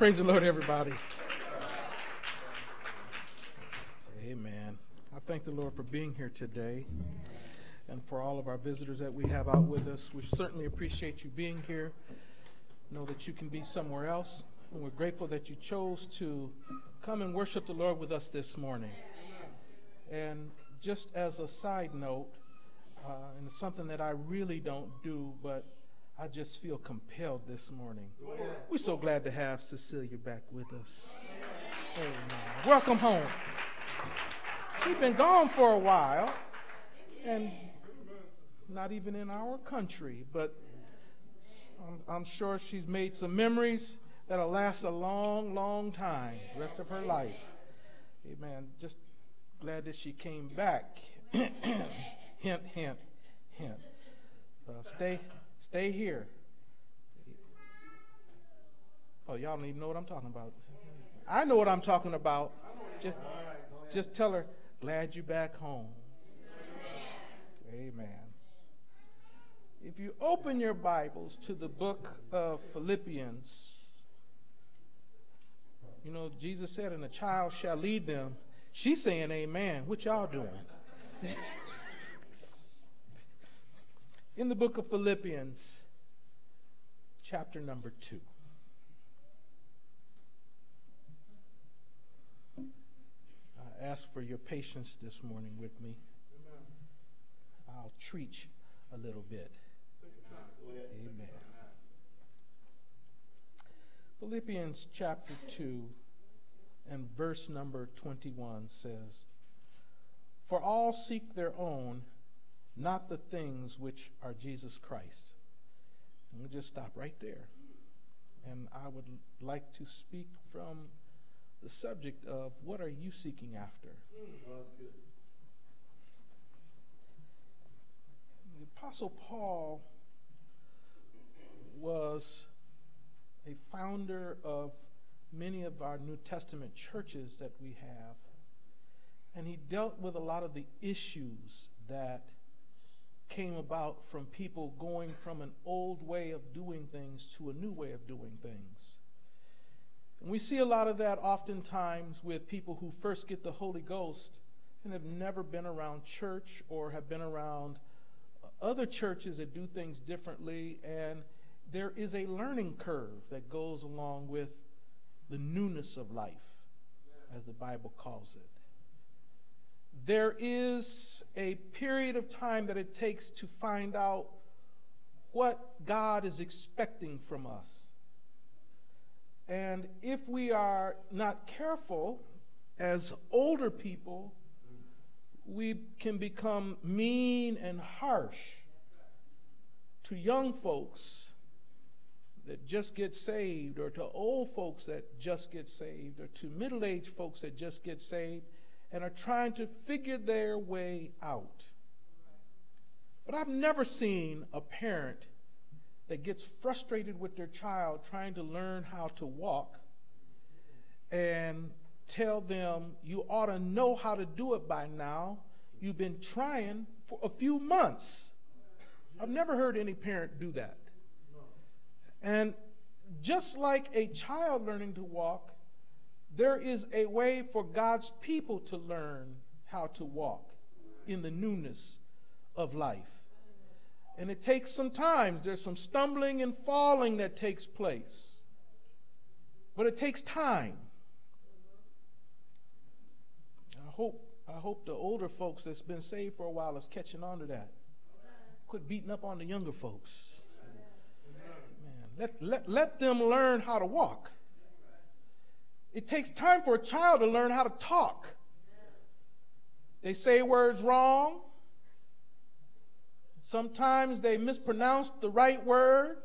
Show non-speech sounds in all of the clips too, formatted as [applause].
Praise the Lord, everybody. Amen. I thank the Lord for being here today and for all of our visitors that we have out with us. We certainly appreciate you being here. Know that you can be somewhere else. And we're grateful that you chose to come and worship the Lord with us this morning. And just as a side note, uh, and it's something that I really don't do, but I just feel compelled this morning. We're so glad to have Cecilia back with us. Amen. Welcome home. She's been gone for a while, and not even in our country, but I'm, I'm sure she's made some memories that'll last a long, long time, the rest of her life. Amen. Just glad that she came back. [clears throat] hint, hint, hint. Uh, stay, stay here. Oh, y'all don't even know what I'm talking about. I know what I'm talking about. Just, just tell her, glad you back home. Amen. If you open your Bibles to the book of Philippians, you know, Jesus said, and a child shall lead them. She's saying amen. What y'all doing? [laughs] In the book of Philippians, chapter number two. I ask for your patience this morning with me. I'll treat a little bit. Amen. Philippians chapter 2 and verse number 21 says, For all seek their own, not the things which are Jesus Christ. And we'll just stop right there. And I would like to speak from the subject of what are you seeking after? The Apostle Paul was a founder of many of our New Testament churches that we have. And he dealt with a lot of the issues that came about from people going from an old way of doing things to a new way of doing things. And we see a lot of that oftentimes with people who first get the Holy Ghost and have never been around church or have been around other churches that do things differently. And there is a learning curve that goes along with the newness of life, as the Bible calls it. There is a period of time that it takes to find out what God is expecting from us. And if we are not careful, as older people, we can become mean and harsh to young folks that just get saved, or to old folks that just get saved, or to middle aged folks that just get saved and are trying to figure their way out. But I've never seen a parent that gets frustrated with their child trying to learn how to walk and tell them you ought to know how to do it by now. You've been trying for a few months. I've never heard any parent do that. And just like a child learning to walk, there is a way for God's people to learn how to walk in the newness of life. And it takes some time. There's some stumbling and falling that takes place. But it takes time. I hope, I hope the older folks that's been saved for a while is catching on to that. Quit beating up on the younger folks. Let, let, let them learn how to walk. It takes time for a child to learn how to talk. They say words wrong. Sometimes they mispronounce the right word.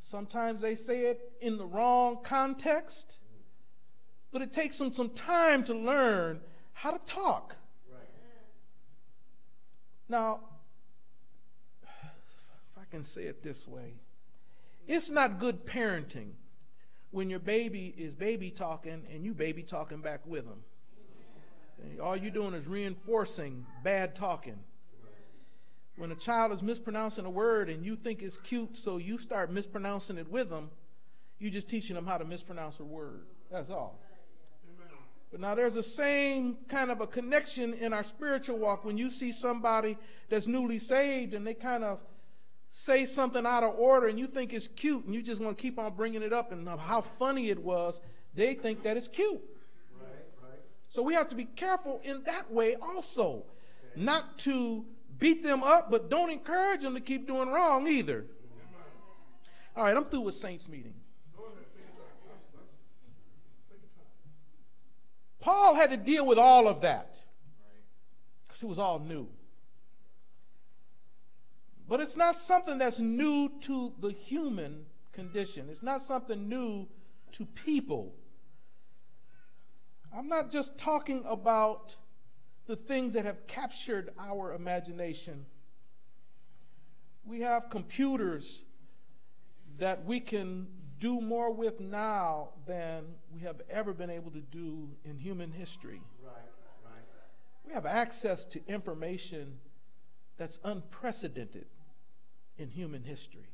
Sometimes they say it in the wrong context. But it takes them some time to learn how to talk. Now, if I can say it this way, it's not good parenting when your baby is baby talking and you baby talking back with them. And all you're doing is reinforcing bad talking. When a child is mispronouncing a word and you think it's cute, so you start mispronouncing it with them, You're just teaching them how to mispronounce a word. That's all. But now there's the same kind of a connection in our spiritual walk when you see somebody that's newly saved and they kind of say something out of order and you think it's cute and you just want to keep on bringing it up and how funny it was, they think that it's cute. Right, right. So we have to be careful in that way also. Okay. Not to beat them up, but don't encourage them to keep doing wrong either. All right, I'm through with Saints meeting. Paul had to deal with all of that because it was all new. But it's not something that's new to the human condition, it's not something new to people. I'm not just talking about the things that have captured our imagination. We have computers that we can do more with now than we have ever been able to do in human history. Right, right. We have access to information that's unprecedented in human history.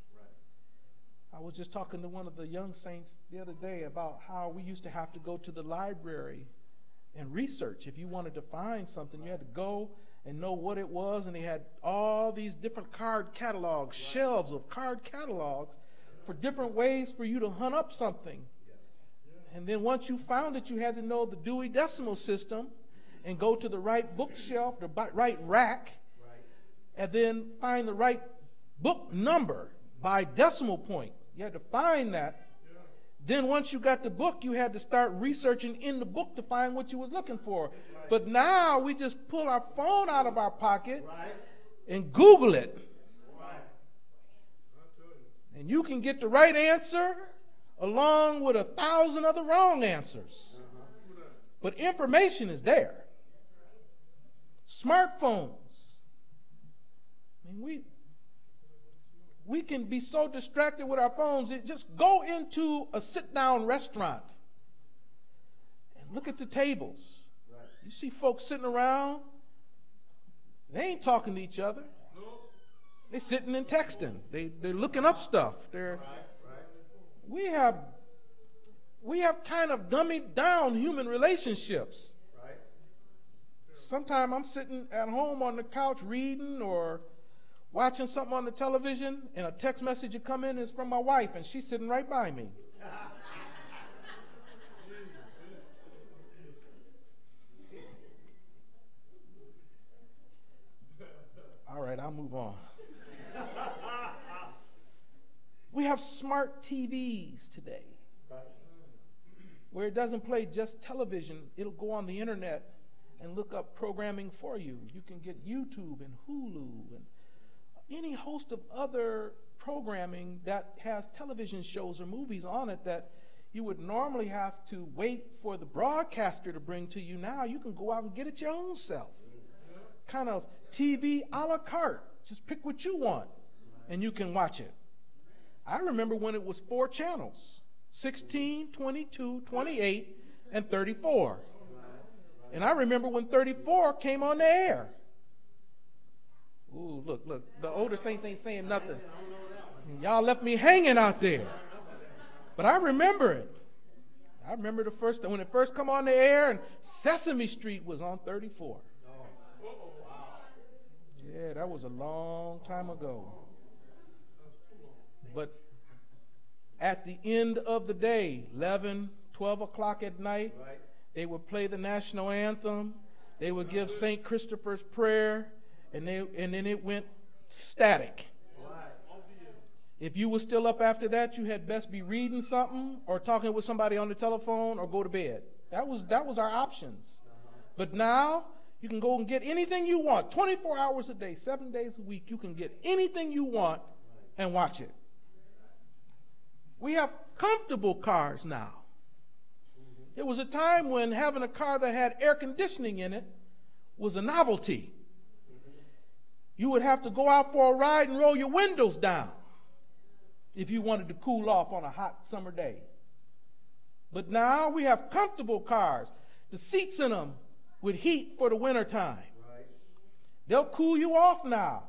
I was just talking to one of the young saints the other day about how we used to have to go to the library and research. If you wanted to find something, you had to go and know what it was, and they had all these different card catalogs, shelves of card catalogs for different ways for you to hunt up something. And then once you found it, you had to know the Dewey Decimal System and go to the right bookshelf, the right rack, and then find the right book number by decimal point. You had to find that. Then once you got the book, you had to start researching in the book to find what you was looking for. But now we just pull our phone out of our pocket and Google it and you can get the right answer along with a thousand other wrong answers. But information is there. Smartphones. I mean, we, we can be so distracted with our phones. It, just go into a sit down restaurant and look at the tables. You see folks sitting around, they ain't talking to each other. They're sitting and texting. They, they're looking up stuff. They're, right. we have we have kind of dummied down human relationships. Right. Sometimes I'm sitting at home on the couch reading or watching something on the television, and a text message will come in is from my wife, and she's sitting right by me. [laughs] All right, I'll move on. [laughs] We have smart TVs today where it doesn't play just television, it'll go on the internet and look up programming for you. You can get YouTube and Hulu and any host of other programming that has television shows or movies on it that you would normally have to wait for the broadcaster to bring to you. Now you can go out and get it your own self. Kind of TV a la carte. Just pick what you want and you can watch it. I remember when it was four channels 16, 22, 28, and 34. And I remember when 34 came on the air. Ooh, look, look. The older saints ain't saying nothing. Y'all left me hanging out there. But I remember it. I remember the first when it first come on the air and Sesame Street was on 34. Yeah, that was a long time ago. But at the end of the day, 11, 12 o'clock at night, they would play the national anthem. They would give St. Christopher's prayer, and, they, and then it went static. If you were still up after that, you had best be reading something or talking with somebody on the telephone or go to bed. That was, that was our options. But now, you can go and get anything you want 24 hours a day, seven days a week. You can get anything you want and watch it. We have comfortable cars now. There was a time when having a car that had air conditioning in it was a novelty. You would have to go out for a ride and roll your windows down if you wanted to cool off on a hot summer day. But now we have comfortable cars. The seats in them with heat for the wintertime. Right. They'll cool you off now.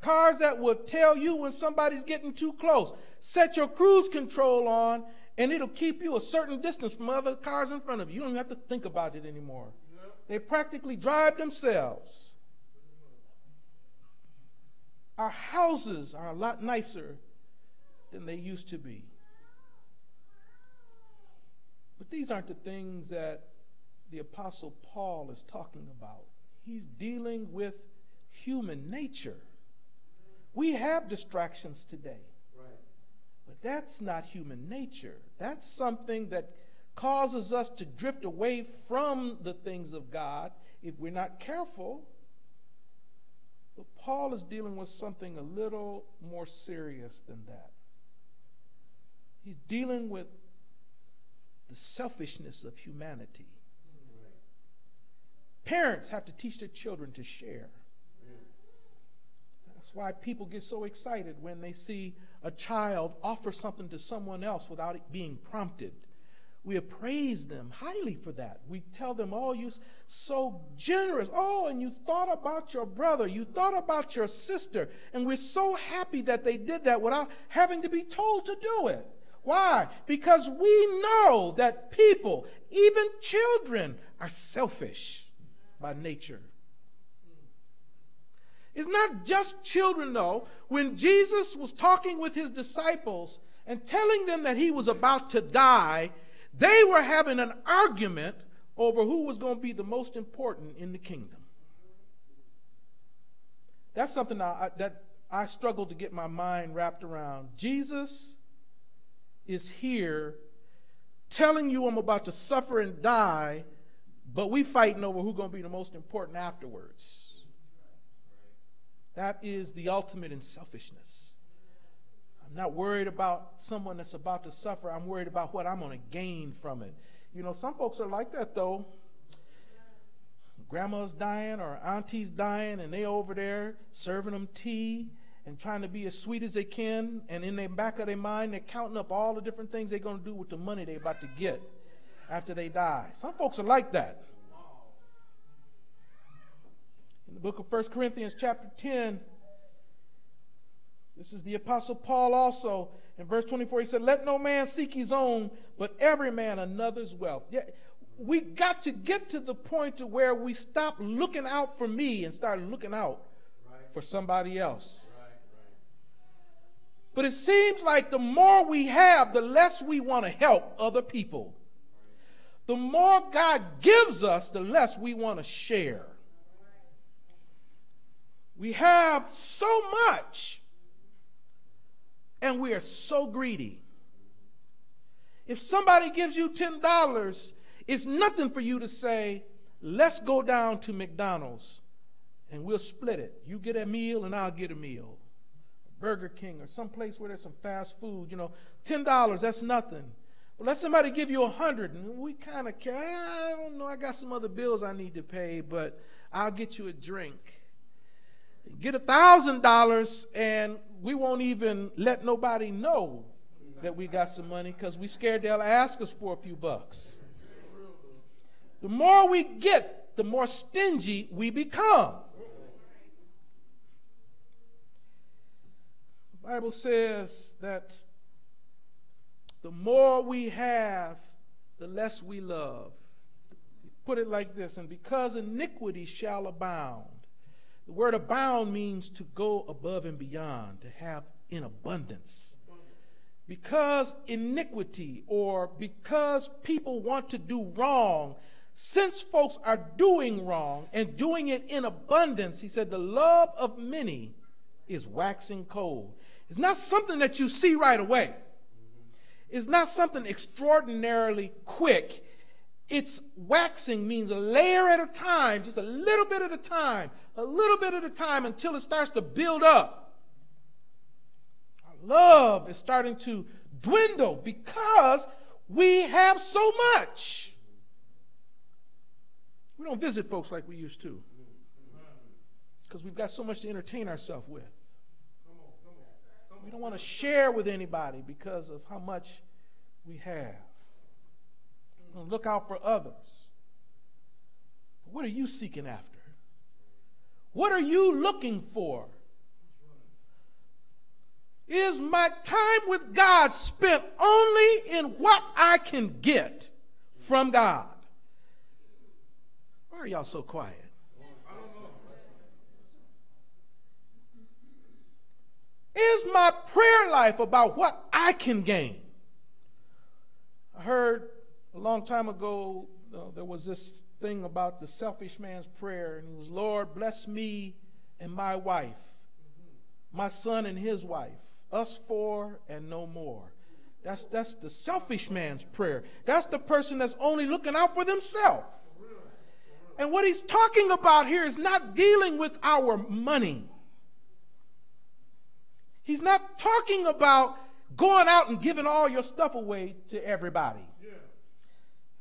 Cars that will tell you when somebody's getting too close. Set your cruise control on, and it'll keep you a certain distance from other cars in front of you. You don't even have to think about it anymore. They practically drive themselves. Our houses are a lot nicer than they used to be. But these aren't the things that the Apostle Paul is talking about. He's dealing with human nature. We have distractions today. Right. But that's not human nature. That's something that causes us to drift away from the things of God if we're not careful. But Paul is dealing with something a little more serious than that. He's dealing with the selfishness of humanity. Parents have to teach their children to share. That's why people get so excited when they see a child offer something to someone else without it being prompted. We appraise them highly for that. We tell them, oh, you're so generous. Oh, and you thought about your brother. You thought about your sister. And we're so happy that they did that without having to be told to do it. Why? Because we know that people, even children, are selfish by nature. It's not just children, though. When Jesus was talking with his disciples and telling them that he was about to die, they were having an argument over who was going to be the most important in the kingdom. That's something I, that I struggle to get my mind wrapped around. Jesus is here telling you I'm about to suffer and die, but we fighting over who's going to be the most important afterwards. That is the ultimate in selfishness. I'm not worried about someone that's about to suffer. I'm worried about what I'm going to gain from it. You know, some folks are like that though. Grandma's dying or auntie's dying, and they over there serving them tea and trying to be as sweet as they can. And in the back of their mind, they're counting up all the different things they're going to do with the money they're about to get after they die. Some folks are like that. In the book of 1 Corinthians, chapter 10, this is the Apostle Paul also. In verse 24, he said, Let no man seek his own, but every man another's wealth. Yeah, we got to get to the point to where we stop looking out for me and start looking out right. for somebody else. But it seems like the more we have, the less we want to help other people. The more God gives us, the less we want to share. We have so much, and we are so greedy. If somebody gives you $10, it's nothing for you to say, let's go down to McDonald's and we'll split it. You get a meal and I'll get a meal. Burger King or some place where there's some fast food, you know, $10, that's nothing. Well, let somebody give you a hundred, and we kind of care. I don't know. I got some other bills I need to pay, but I'll get you a drink. Get a thousand dollars, and we won't even let nobody know that we got some money because we scared they'll ask us for a few bucks. The more we get, the more stingy we become. The Bible says that the more we have, the less we love. Put it like this, and because iniquity shall abound. The word abound means to go above and beyond, to have in abundance. Because iniquity or because people want to do wrong, since folks are doing wrong and doing it in abundance, he said, the love of many is waxing cold. It's not something that you see right away. It's not something extraordinarily quick. It's waxing means a layer at a time, just a little bit at a time, a little bit at a time until it starts to build up. Our love is starting to dwindle because we have so much. We don't visit folks like we used to because we've got so much to entertain ourselves with. We don't want to share with anybody because of how much we have. Look out for others. What are you seeking after? What are you looking for? Is my time with God spent only in what I can get from God? Why are y'all so quiet? Is my prayer life about what I can gain? I heard a long time ago uh, there was this thing about the selfish man's prayer, and it was, Lord, bless me and my wife, my son and his wife, us four and no more. That's, that's the selfish man's prayer. That's the person that's only looking out for themselves. And what he's talking about here is not dealing with our money. He's not talking about going out and giving all your stuff away to everybody.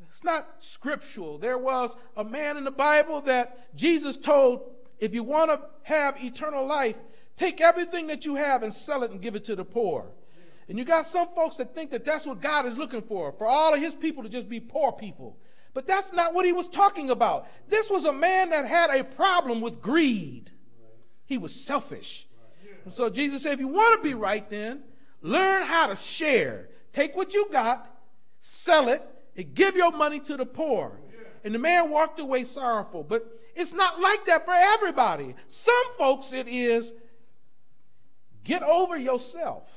It's not scriptural. There was a man in the Bible that Jesus told, if you want to have eternal life, take everything that you have and sell it and give it to the poor. And you got some folks that think that that's what God is looking for, for all of his people to just be poor people. But that's not what he was talking about. This was a man that had a problem with greed. He was selfish. And so Jesus said, if you want to be right, then learn how to share. Take what you got, sell it, and give your money to the poor. And the man walked away sorrowful. But it's not like that for everybody. Some folks, it is get over yourself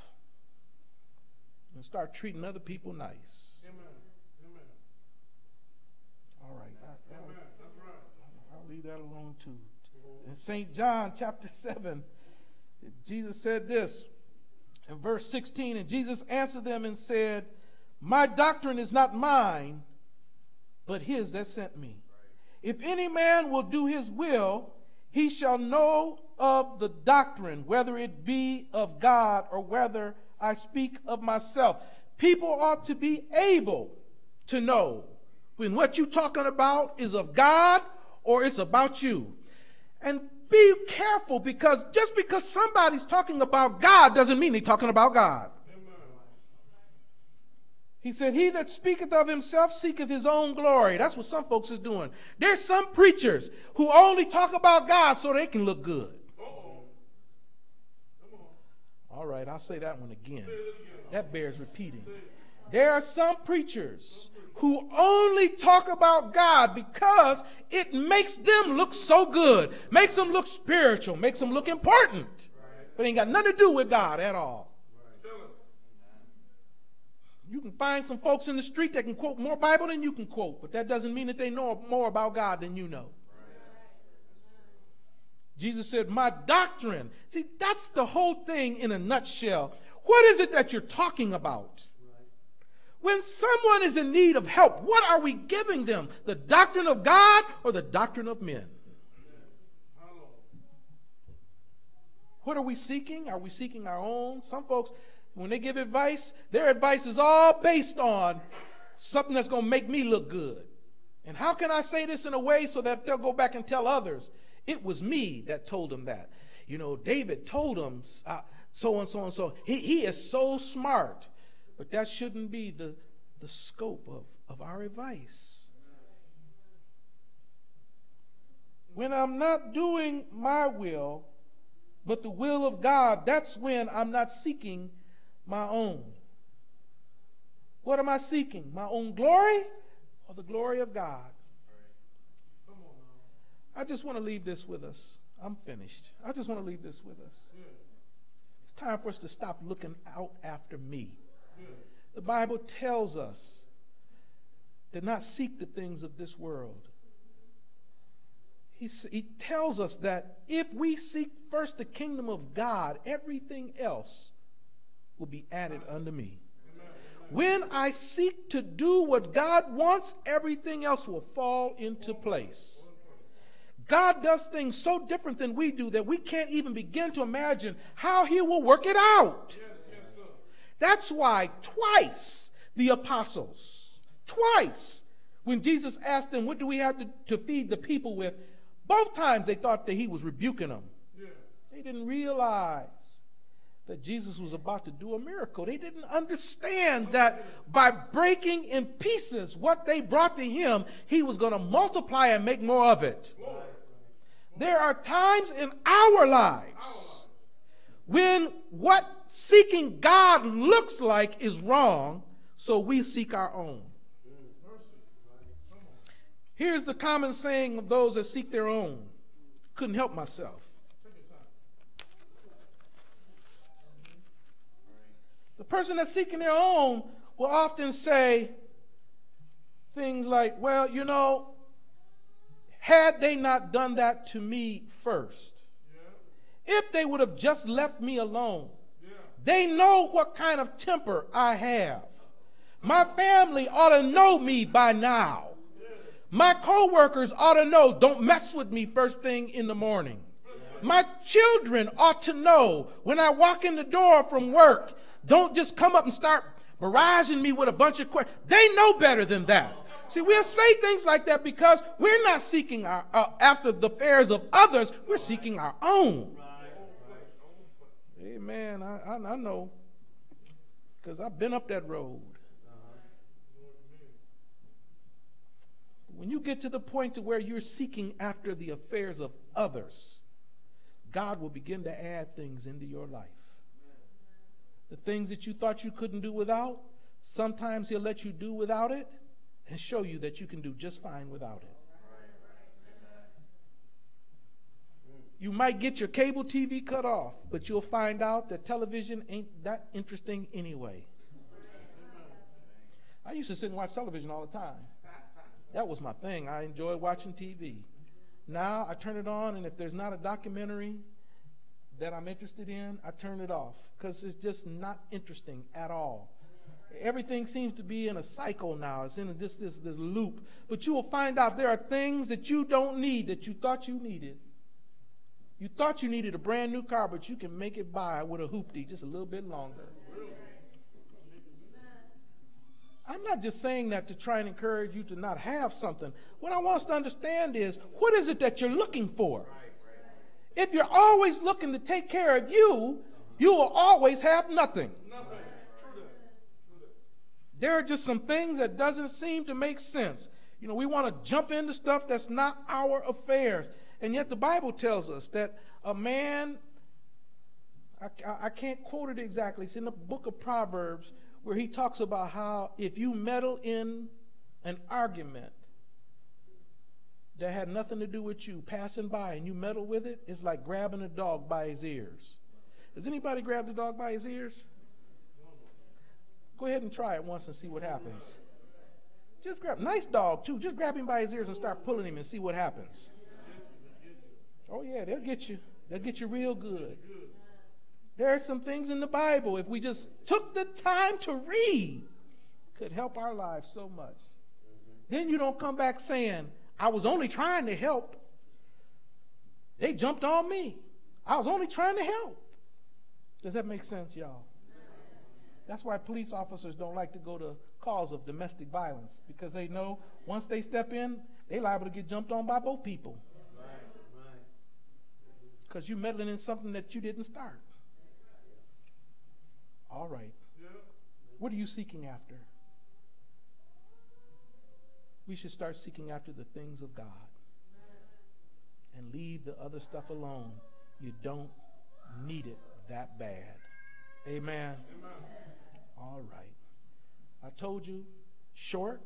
and start treating other people nice. All right. I'll leave that alone too. In St. John chapter 7, Jesus said this in verse 16, and Jesus answered them and said, my doctrine is not mine, but his that sent me. If any man will do his will, he shall know of the doctrine, whether it be of God or whether I speak of myself. People ought to be able to know when what you're talking about is of God or it's about you. And be careful because just because somebody's talking about God doesn't mean they're talking about God. He said, He that speaketh of himself seeketh his own glory. That's what some folks is doing. There's some preachers who only talk about God so they can look good. All right, I'll say that one again. That bears repeating. There are some preachers who only talk about God because it makes them look so good, makes them look spiritual, makes them look important, but ain't got nothing to do with God at all. You can find some folks in the street that can quote more Bible than you can quote, but that doesn't mean that they know more about God than you know. Jesus said, My doctrine. See, that's the whole thing in a nutshell. What is it that you're talking about? When someone is in need of help, what are we giving them? The doctrine of God or the doctrine of men? What are we seeking? Are we seeking our own? Some folks, when they give advice, their advice is all based on something that's going to make me look good. And how can I say this in a way so that they'll go back and tell others? It was me that told them that. You know, David told them uh, so and so and so. He, he is so smart. But that shouldn't be the, the scope of, of our advice. When I'm not doing my will, but the will of God, that's when I'm not seeking my own. What am I seeking? My own glory or the glory of God? I just want to leave this with us. I'm finished. I just want to leave this with us. It's time for us to stop looking out after me. The Bible tells us to not seek the things of this world. He, he tells us that if we seek first the kingdom of God, everything else will be added unto me. When I seek to do what God wants, everything else will fall into place. God does things so different than we do that we can't even begin to imagine how He will work it out. That's why twice the apostles, twice, when Jesus asked them, What do we have to, to feed the people with? Both times they thought that He was rebuking them. They didn't realize that Jesus was about to do a miracle. They didn't understand that by breaking in pieces what they brought to him, he was going to multiply and make more of it. There are times in our lives when what seeking God looks like is wrong, so we seek our own. Here's the common saying of those that seek their own. Couldn't help myself. The person that's seeking their own will often say things like, well, you know, had they not done that to me first, yeah. if they would have just left me alone, yeah. they know what kind of temper I have. My family ought to know me by now. My coworkers ought to know, don't mess with me first thing in the morning. My children ought to know when I walk in the door from work, don't just come up and start barraging me with a bunch of questions. They know better than that. See, we'll say things like that because we're not seeking our, uh, after the affairs of others, we're seeking our own. Amen. I, I, I know because I've been up that road. When you get to the point to where you're seeking after the affairs of others, God will begin to add things into your life. The things that you thought you couldn't do without, sometimes He'll let you do without it and show you that you can do just fine without it. You might get your cable TV cut off, but you'll find out that television ain't that interesting anyway. I used to sit and watch television all the time. That was my thing. I enjoyed watching TV. Now I turn it on, and if there's not a documentary that I'm interested in, I turn it off because it's just not interesting at all. Everything seems to be in a cycle now. It's in this, this, this loop. But you will find out there are things that you don't need that you thought you needed. You thought you needed a brand new car, but you can make it by with a hoopty just a little bit longer. I'm not just saying that to try and encourage you to not have something. What I want us to understand is what is it that you're looking for? If you're always looking to take care of you, you will always have nothing. There are just some things that doesn't seem to make sense. You know, we want to jump into stuff that's not our affairs. And yet the Bible tells us that a man, I, I can't quote it exactly, it's in the book of Proverbs, where he talks about how if you meddle in an argument that had nothing to do with you passing by and you meddle with it, it's like grabbing a dog by his ears. Has anybody grabbed a dog by his ears? Go ahead and try it once and see what happens. Just grab nice dog too. Just grab him by his ears and start pulling him and see what happens. Oh yeah, they'll get you. They'll get you real good. There are some things in the Bible, if we just took the time to read, could help our lives so much. Then you don't come back saying, I was only trying to help. They jumped on me. I was only trying to help. Does that make sense, y'all? That's why police officers don't like to go to calls of domestic violence because they know once they step in, they're liable to get jumped on by both people. Because you're meddling in something that you didn't start. All right. What are you seeking after? We should start seeking after the things of God and leave the other stuff alone. You don't need it that bad. Amen. Amen. All right. I told you, short.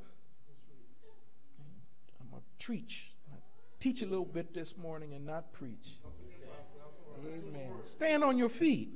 I'm going to preach. Teach a little bit this morning and not preach. Amen. Stand on your feet.